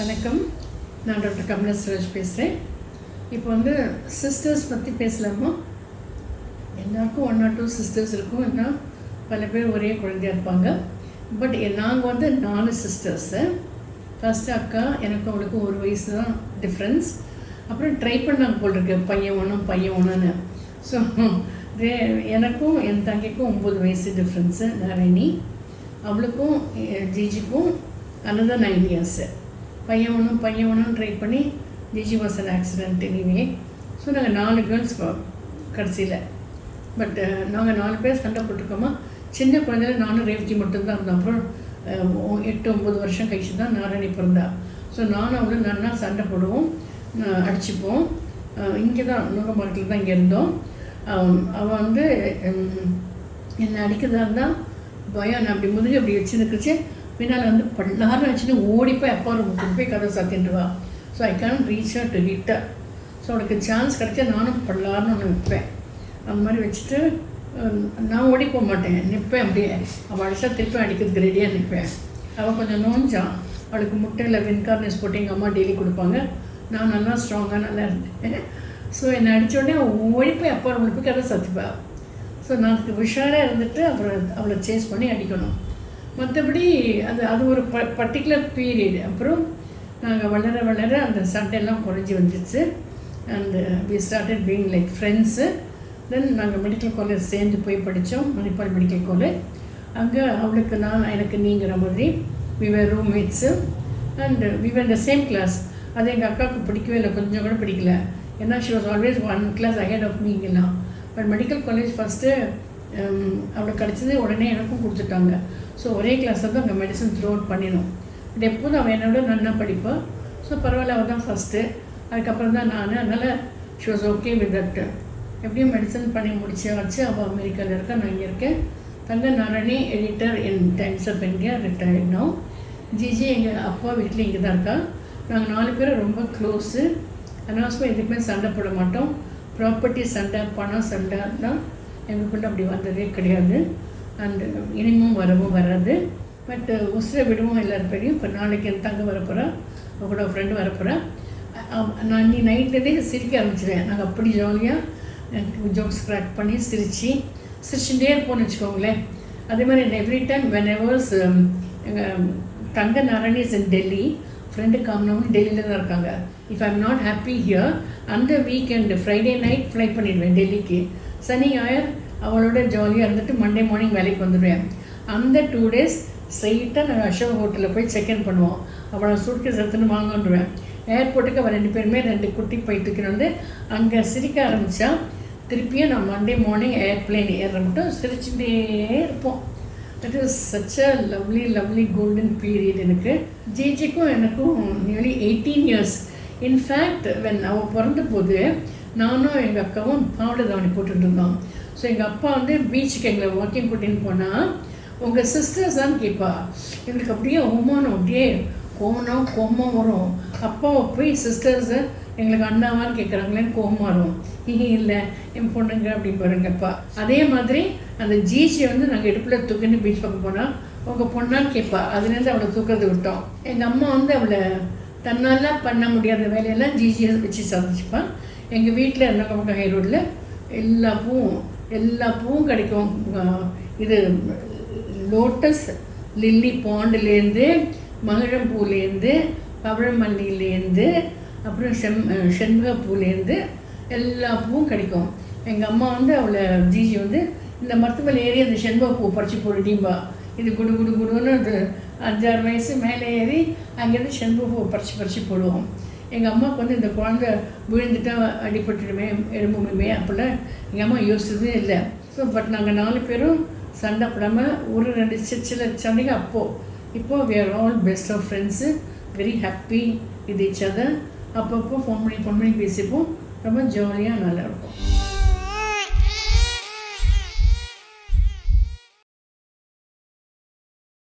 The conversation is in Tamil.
வணக்கம். நான் டாக்டர் கமலா சுரேஷ் பேசுகிறேன் இப்போ வந்து சிஸ்டர்ஸ் பற்றி பேசலாமா? எல்லாருக்கும் ஒன் ஆர் டூ சிஸ்டர்ஸ் இருக்கும். ஏன்னா பல பேர் ஒரே குழந்தையா இருப்பாங்க. பட் நாங்கள் வந்து நாலு சிஸ்டர்ஸு ஃபஸ்ட்டு அக்கா எனக்கும் அவளுக்கும் ஒரு வயசு தான் டிஃப்ரென்ஸ் அப்புறம் ட்ரை பண்ணாங்க போல் இருக்கு பையன் ஒன்றும் பையன் ஒன்றுன்னு ஸோ எனக்கும் என் தங்கைக்கும் ஒம்பது வயசு டிஃப்ரென்ஸு நாராயணி அவளுக்கும் ஜிஜிக்கும் அனதர் நைன் இயர்ஸு பையன் ஒன்றும் பையன் ஒன்றும் ட்ரை பண்ணி Jiji was an accident anyway so நாங்கள் நாலு கேர்ள்ஸ் கடைசியில். பட் நாங்கள் நாலு பேர் சண்டை போட்டிருக்கோமா? சின்ன குழந்தையில நானும் ரேவதி மட்டும்தான் இருந்தோம். அப்புறம் எட்டு ஒம்பது வருஷம் கழிச்சு தான் நாராயணி பிறந்தா. ஸோ நானும் அவளும் நல்லா சண்டை போடுவோம் அடிச்சுப்போம். இங்கே தான் நூகமாட்டில் தான் இங்கே இருந்தோம். அவள் வந்து என்னை அடிக்கிறதா இருந்தால் பயம் நான் அப்படி முதுகு அப்படி வச்சு பின்னால் வந்து பல்லாரம் வச்சுன்னு ஓடி போய் அப்பா ரூம் கொண்டு போய் கதை சாத்தின்டுவா so I can reach out to hit so அவனுக்கு சான்ஸ் கிடைச்சா நானும் பல்லாருன்னு ஒன்று நிற்பேன் அந்த மாதிரி வச்சுட்டு நான் ஓடி போக மாட்டேன். நிற்பேன் அப்படியே. அவள் அடிச்சா திருப்பி அடிக்கிறதுக்கு ரெடியாக நிற்பேன் அவள் கொஞ்சம் நோஞ்சான் அவளுக்கு முட்டையில் வின்கார்னஸ் போட்டு எங்கள் அம்மா டெய்லி கொடுப்பாங்க. நான் நல்லா ஸ்ட்ராங்காக நல்லா இருந்தேன். ஸோ என்னை அடித்தோடனே உடனே அவள் ஓடி போய் அப்பா ரூமில் போய் கதை சத்துப்பா. ஸோ நான் அதுக்கு உஷாராக இருந்துட்டு அப்புறம் அவளை சேஸ் பண்ணி அடிக்கணும். மற்றபடி அது அது ஒரு ப பர்டிகுலர் பீரியட் அப்புறம் நாங்கள் வளர வளர அந்த சண்டையெல்லாம் குறைஞ்சி வந்துடுச்சு and we started being like friends then நாங்கள் மெடிக்கல் காலேஜ் சேர்ந்து போய் படித்தோம் மணிப்பால் மெடிக்கல் காலேஜ் அங்கே அவளுக்கு நான் எனக்கு நீங்கிற மாதிரி we were roommates and we were the same class அது எங்கள் அக்காவுக்கு பிடிக்கவே இல்லை கொஞ்சம் கூட பிடிக்கல. ஏன்னா she was always one class ahead of மீங்கெல்லாம் but medical college first அவளுக்கு கிடச்சது உடனே எனக்கும் கொடுத்துட்டாங்க. ஸோ ஒரே கிளாஸில் தான் அங்கே மெடிசன் த்ரோ அவுட் பண்ணினோம். பட் எப்போதும் அவள் என்னோட நல்லா படிப்பாள் ஸோ பரவாயில்ல அவள் தான் ஃபஸ்ட்டு அதுக்கப்புறம் தான் நான் அதனால் she was okay with that எப்படியும் மெடிசன் பண்ணி முடிச்சாச்சு. அவள் அமெரிக்காவில் இருக்கா நான் இங்கே இருக்கேன். Thanga Narayani editor in Times of India retired no Jiji எங்கள் அப்பா வீட்டில் இங்கே தான் இருக்கா. நாங்கள் நாலு பேரும் ரொம்ப க்ளோஸு அனாவசமாக எதுக்குமே சண்டை போட மாட்டோம். ப்ராப்பர்ட்டி சண்டை பணம் சண்டை தான் எங்களுக்குள்ள அப்படி வந்ததே கிடையாது. அண்டு இனிமும் வரவும் வராது. பட் உசுரை விடவும் எல்லாரும் பேரையும் இப்போ நாளைக்கு என் தங்க வரப்போகிறா அவங்களோட ஃப்ரெண்டு வரப்போகிறா நான் நீ நைட்லேருந்தே சிரிக்க ஆரம்பிச்சிடுவேன் நாங்கள் அப்படி ஜாலியாக ஜோக்ஸ் கிராக் பண்ணி சிரித்து சிரிச்சுட்டே இருப்போம்னு வச்சுக்கோங்களேன். அதே மாதிரி எவ்ரி டைம் வென் எவர்ஸ் எங்கள் Thanga Narayani is in Delhi friend காமினவங்க டெல்லியில் தான் இருக்காங்க. If I'm not happy here அந்த வீக்கெண்டு ஃப்ரைடே நைட் ஃப்ளை பண்ணிடுவேன் டெல்லிக்கு. சனி ஞாயிறு அவளோட ஜாலியாக இருந்துட்டு மண்டே மார்னிங் வேலைக்கு வந்துடுவேன். அந்த டூ டேஸ் ஸ்ட்ரைட்டாக நாங்கள் அசோக் ஹோட்டலில் போய் செக்இன் பண்ணுவோம் அவளை சூட்கேஸ் எடுத்துன்னு வாங்கன்றுவேன். ஏர்போர்ட்டுக்கு அவள் ரெண்டு பேருமே ரெண்டு குட்டி பைத்துக்கு வந்து அங்கே சிரிக்க ஆரம்பித்தா திருப்பியும் நான் மண்டே மார்னிங் ஏர்பிளேன் ஏற மட்டும் சிரிச்சுட்டே இருப்போம். That is such a lovely lovely golden period எனக்கு. ஜிஜிக்கும் எனக்கும் nearly eighteen years in fact when அவள் பிறந்த போது நானும் எங்கள் அக்காவும் பாவடை தாவணி போட்டுட்டு இருந்தோம் ஸோ எங்கள் அப்பா வந்து பீச்சுக்கு எங்களை வாக்கிங் கூட்டின்னு போனால் உங்கள் சிஸ்டர்ஸ் தான் கேட்பா எங்களுக்கு அப்படியே அவமானம் அப்படியே கோவனம் கோமம் வரும். அப்பாவை போய் சிஸ்டர்ஸு எங்களுக்கு அண்ணாவான்னு கேட்குறாங்களேன்னு கோபம் வரும். இல்லை என் பொண்ணுங்க அப்படின்னு பாருங்கப்பா. அதே மாதிரி அந்த ஜீச்சியை வந்து நாங்கள் இடுப்பில் தூக்கின்னு பீச் பக்கம் போனால் உங்கள் பொண்ணான்னு கேட்பா அதுலேருந்து அவளை தூக்கிறது விட்டோம். எங்கள் அம்மா வந்து அவளை தன்னால் பண்ண முடியாத வேலையெல்லாம் ஜிஜியை வச்சு சாதிச்சுப்பான். எங்கள் வீட்டில் இருந்தவங்க ஹை ரோட்டில் எல்லா பூவும் எல்லா பூவும் கிடைக்கும். இது லோட்டஸ் லில்லி பாண்டுலேருந்து மகிழம்பூலேருந்து பவழமல்லியிலேருந்து அப்புறம் செம் செண்பகப்பூலேருந்து எல்லா பூவும் கிடைக்கும். எங்கள் அம்மா வந்து அவளை ஜிஜி வந்து இந்த மருத்துவமனை ஏறி அந்த செண்பகப்பூ பறிச்சு போடுடிம்பா இது குடு குடு குடுன்னு அது அஞ்சாறு வயசு மேலே ஏறி அங்கேருந்து செண்பகப்பூ பறிச்சு பறிச்சு போடுவோம். எங்கள் அம்மாவுக்கு வந்து இந்த குழந்தை விழுந்துட்டா அடிபட்டுடுமே எலும்புமே அப்போல்லாம் எங்கள் அம்மா யோசிச்சதே இல்லை. ஸோ பட் நாங்கள் நாலு பேரும் சண்டை போடாமல் ஒரு ரெண்டு சில சண்டைங்க அப்போது இப்போது we are all best of friends very happy இது each அப்பப்போ ஃபோன் பண்ணி ஃபோன் பண்ணி பேசிப்போம். ரொம்ப ஜாலியாக நல்லாயிருக்கும்